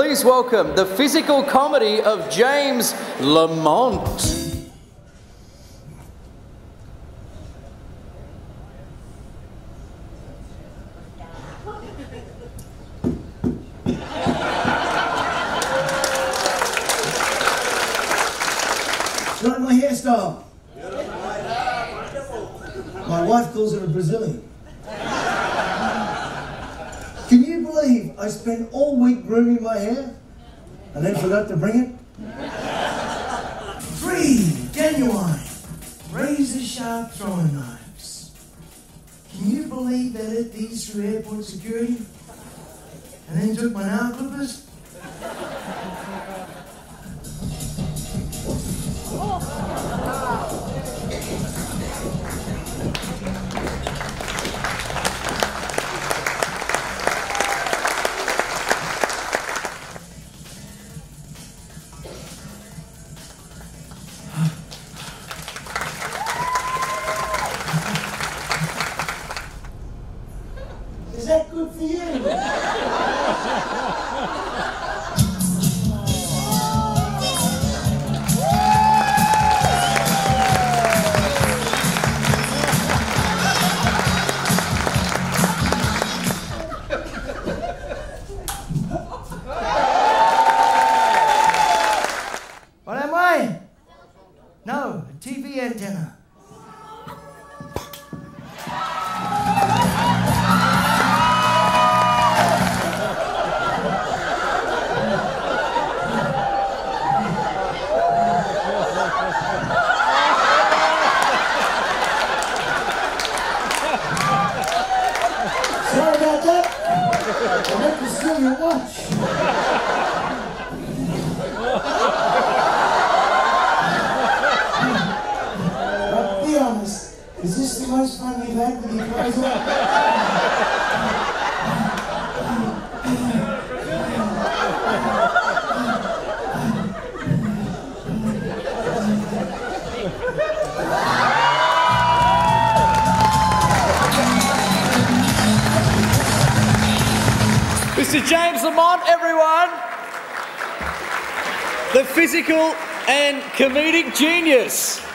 Please welcome the physical comedy of James Lamont. Like my hairstyle. My wife calls it a Brazilian. Can you believe I spent all week grooming my hair and then forgot to bring it? Three genuine razor sharp throwing knives. Can you believe that let these through airport security and then took my nail clippers? Good for you? No, TV antenna. Sorry that. I meant to steal your watch. Be honest, is this the most fun you've had with? Mr. James Lamont, everyone. The physical and comedic genius.